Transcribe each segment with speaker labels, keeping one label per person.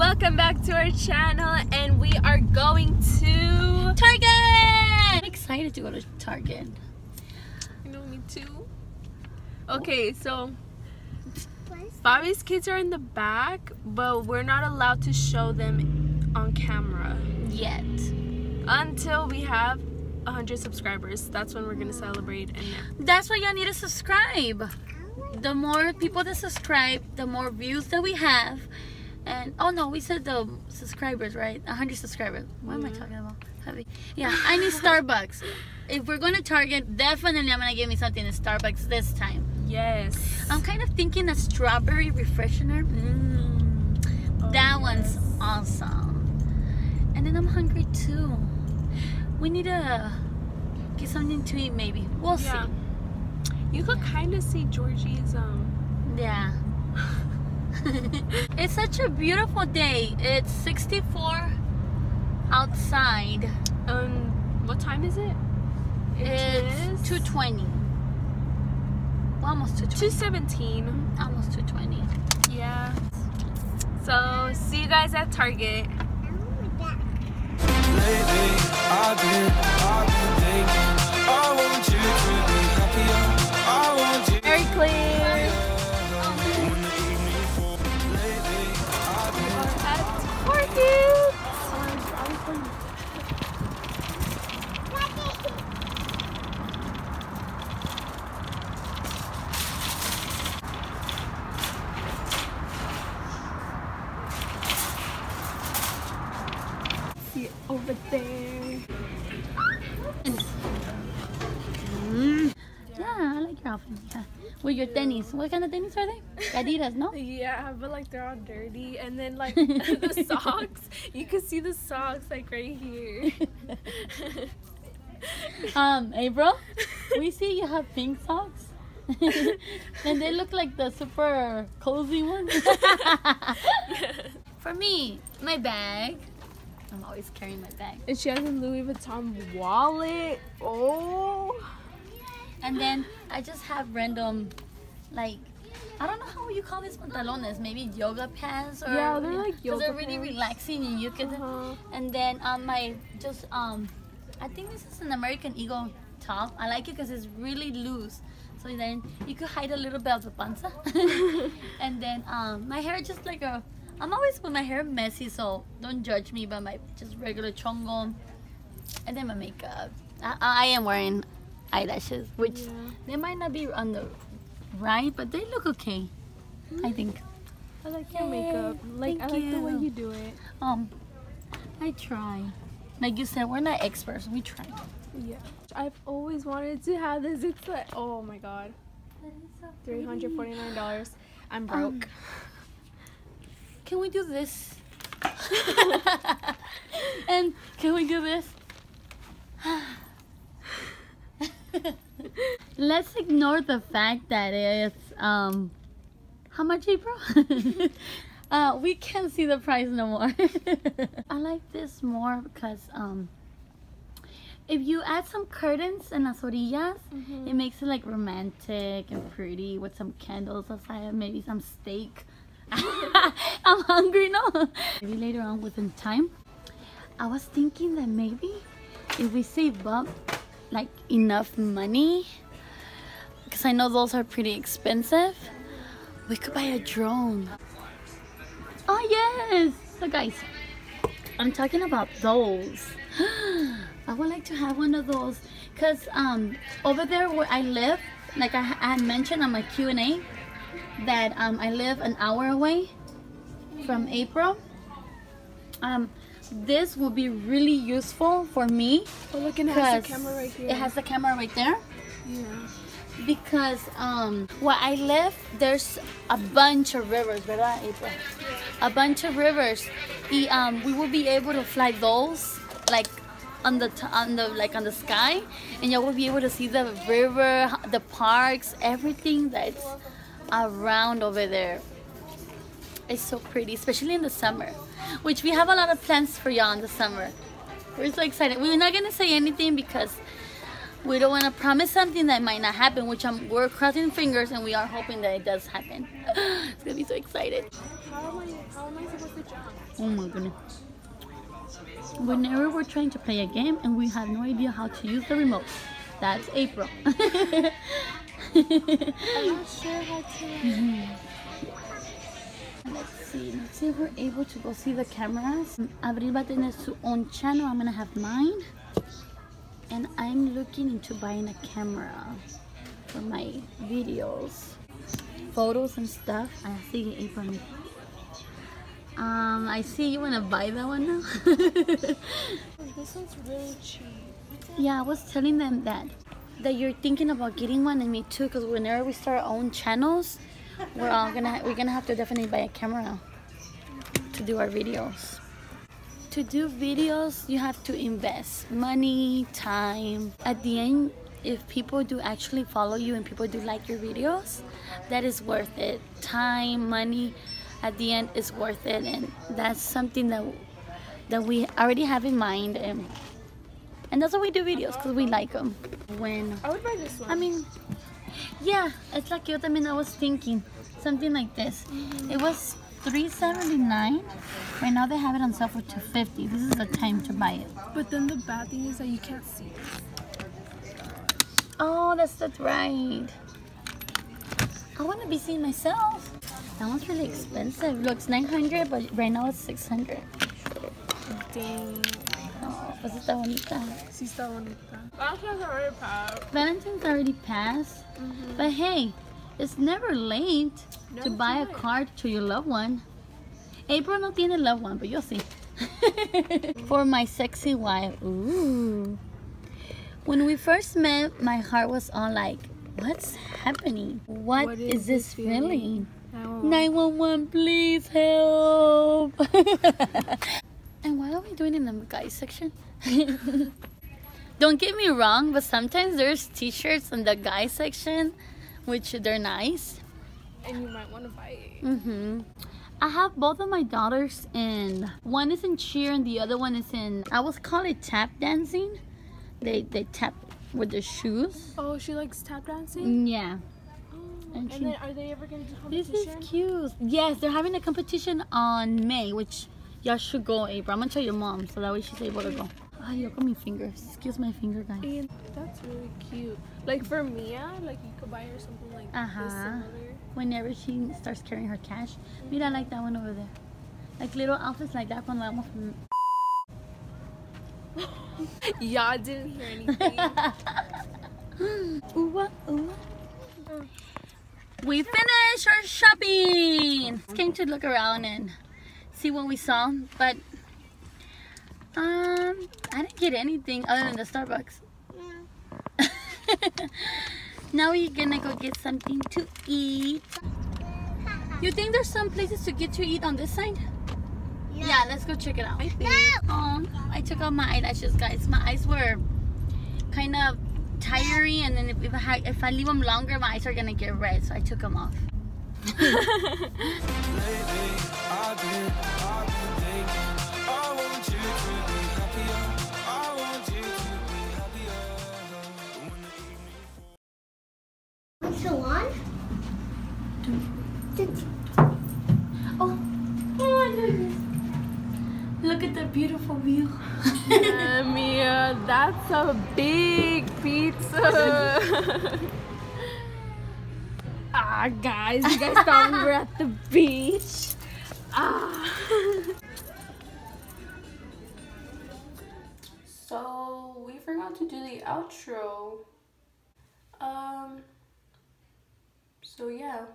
Speaker 1: So welcome back to our channel and we are going to
Speaker 2: Target! I'm excited to go to Target.
Speaker 1: You know me too. Okay, so Bobby's kids are in the back, but we're not allowed to show them on camera
Speaker 2: Yet.
Speaker 1: until we have 100 subscribers. That's when we're gonna celebrate and
Speaker 2: That's why y'all need to subscribe. The more people that subscribe, the more views that we have. And oh no, we said the subscribers, right? 100 subscribers. What am I talking about? Heavy. Yeah, I need Starbucks. If we're going to Target, definitely I'm going to give me something in Starbucks this time.
Speaker 1: yes.
Speaker 2: I'm kind of thinking a strawberry refreshener. Mm,
Speaker 1: Oh,
Speaker 2: that one's awesome. And then I'm hungry too. We need to get something to eat maybe. We'll
Speaker 1: Yeah.
Speaker 2: see.
Speaker 1: You could kind of see Georgie's um
Speaker 2: Yeah. it's such a beautiful day. It's 64 outside.
Speaker 1: um what time is it?
Speaker 2: It's 220. Well, almost 220.
Speaker 1: 217.
Speaker 2: Almost 220.
Speaker 1: Yeah. So see you guys at Target.
Speaker 3: Lately, I've been, I've been
Speaker 1: it over there.
Speaker 2: Yeah, I like your outfit. Yeah. With your tennis. What kind of tennis are they? Adidas, no?
Speaker 1: Yeah, but like they're all dirty, and then like the socks, you can see the socks like right here.
Speaker 2: Um, April, we see you have pink socks. and they look like the super cozy ones. For me, my bag. I'm always carrying my bag.
Speaker 1: and she has a Louis Vuitton wallet. Oh,
Speaker 2: And then I just have random, like, I don't know how you call these pantalones. Maybe yoga pants or
Speaker 1: Yeah, they're like yoga Cause
Speaker 2: they're really
Speaker 1: pants.
Speaker 2: relaxing and you can.
Speaker 1: Uh-huh.
Speaker 2: And then um, my just um, I think this is an American Eagle top. I like it because it's really loose. So then you could hide a little bit of the panza. and then um, my hair just like a. I'm always with my hair messy, so don't judge me by my just regular chongo. And then my makeup. I, I am wearing eyelashes, which
Speaker 1: Yeah.
Speaker 2: they might not be on the right, but they look okay. I think.
Speaker 1: I like your
Speaker 2: Yay,
Speaker 1: makeup. Like I
Speaker 2: thank
Speaker 1: like the way
Speaker 2: you.
Speaker 1: you do it.
Speaker 2: Um, I try. Like you said, we're not experts. We try.
Speaker 1: Yeah, I've always wanted to have this. It's like, oh my god, three hundred forty nine dollars. I'm broke.
Speaker 2: Can we do this? and can we do this? Let's ignore the fact that it's um how much April? uh we can't see the price no more. I like this more because um if you add some curtains and las orillas, it makes it like romantic and pretty with some candles outside, maybe some steak. I'm hungry now. Maybe later on within time. I was thinking that maybe if we save up like enough money, because I know those are pretty expensive, we could buy a drone. Oh yes! So guys, I'm talking about those. I would like to have one of those because um over there where I live, like I, I mentioned on my Q and A, that um I live an hour away from April. Um, this will be really useful for me
Speaker 1: Oh look, it has
Speaker 2: because
Speaker 1: the camera right here.
Speaker 2: it has the camera right there.
Speaker 1: yeah.
Speaker 2: because um where I live there's a bunch of rivers, ¿verdad, April? A bunch of rivers. Y, um, we will be able to fly those like on the t- on the like on the sky, and you will be able to see the river, the parks, everything that's around over there. It's so pretty, especially in the summer, which we have a lot of plans for y'all in the summer. We're so excited. We're not gonna say anything because we don't want to promise something that might not happen, which I'm, we're crossing fingers and we are hoping that it does happen. it's gonna be so excited.
Speaker 1: How am I, how am I supposed to jump?
Speaker 2: Oh my goodness. Whenever we're trying to play a game and we have no idea how to use the remote, that's April.
Speaker 1: I'm not sure how to.
Speaker 2: Let's see, let's see if we're able to go see the cameras. Abril va a tener su own channel, I'm gonna have mine. And I'm looking into buying a camera for my videos, photos and stuff. I see April. Um, I see you wanna buy that one now.
Speaker 1: This one's really cheap.
Speaker 2: yeah, I was telling them that that you're thinking about getting one and me too, because whenever we start our own channels, we're all gonna we're gonna have to definitely buy a camera to do our videos. To do videos, you have to invest money, time. At the end, if people do actually follow you and people do like your videos, that is worth it. Time, money, at the end is worth it, and that's something that that we already have in mind, and and that's why we do videos because we like them. When
Speaker 1: I would buy this one.
Speaker 2: I mean, yeah, it's like you. I mean, I was thinking something like this. It was 379. Right now they have it on sale for 250. This is the time to buy it.
Speaker 1: but then the bad thing is that you can't see.
Speaker 2: Oh, that's that's right. I want to be seeing myself. That one's really expensive. Looks 900, but right now it's 600.
Speaker 1: Dang.
Speaker 2: Pues está bonita.
Speaker 1: Sí está bonita. Valentine's already passed.
Speaker 2: Valentine's already passed, but hey, it's never late
Speaker 1: No,
Speaker 2: to
Speaker 1: it's
Speaker 2: buy a
Speaker 1: not.
Speaker 2: card to your loved one. April no tiene loved one, but you'll see. For my sexy wife. Ooh. When we first met, my heart was all like, what's happening?
Speaker 1: What
Speaker 2: is,
Speaker 1: is
Speaker 2: this
Speaker 1: this
Speaker 2: feeling?
Speaker 1: feeling?
Speaker 2: 911, please help. and what are we doing in the guys section? Don't get me wrong, but sometimes there's t-shirts in the guy section, which they're nice.
Speaker 1: And you might want to buy it.
Speaker 2: Mm-hmm. I have both of my daughters in, one is in cheer and the other one is in, I was called it tap dancing. They, they tap with their shoes.
Speaker 1: Oh, she likes tap dancing?
Speaker 2: Yeah.
Speaker 1: Oh.
Speaker 2: And
Speaker 1: And,
Speaker 2: she-
Speaker 1: then are they ever going to do
Speaker 2: This is cute. Yes, they're having a competition on May, which y'all should go, April. I'm gonna tell your mom so that way she's able to go. Ay, look at my fingers. Excuse my finger, guys.
Speaker 1: And that's really cute. Like for Mia, like you could buy her something like
Speaker 2: Uh-huh.
Speaker 1: this similar.
Speaker 2: Whenever she starts carrying her cash. Mira, I like that one over there. Like little outfits like that cuando vamos.
Speaker 1: Y'all didn't hear anything.
Speaker 2: Ooh? Ooh? We finished our shopping. Came to look around and see what we saw, but um, I didn't get anything other than the Starbucks. now we're gonna go get something to eat. You think there's some places to get to eat on this side? Yeah, let's go check it out.
Speaker 1: I think.
Speaker 2: Oh, I took out my eyelashes, guys. My eyes were kind of tiring, and then if, if, I, if I leave them longer, my eyes are gonna get red, so I took them off.
Speaker 3: Lately, I've been, I've been thinking, I want you to be happier. I want you to be happier. When the evening
Speaker 4: salon?
Speaker 2: Oh, oh, look. At the beautiful view.
Speaker 1: Mia, that's a big pizza. guys, you guys thought we were at the beach. Ah. so we forgot to do the outro. Um. So yeah.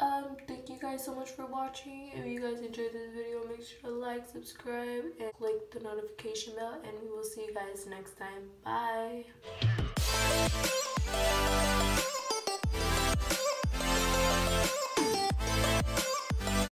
Speaker 1: Um, thank you guys so much for watching. If you guys enjoyed this video, make sure to like, subscribe, and click the notification bell. And we will see you guys next time. Bye.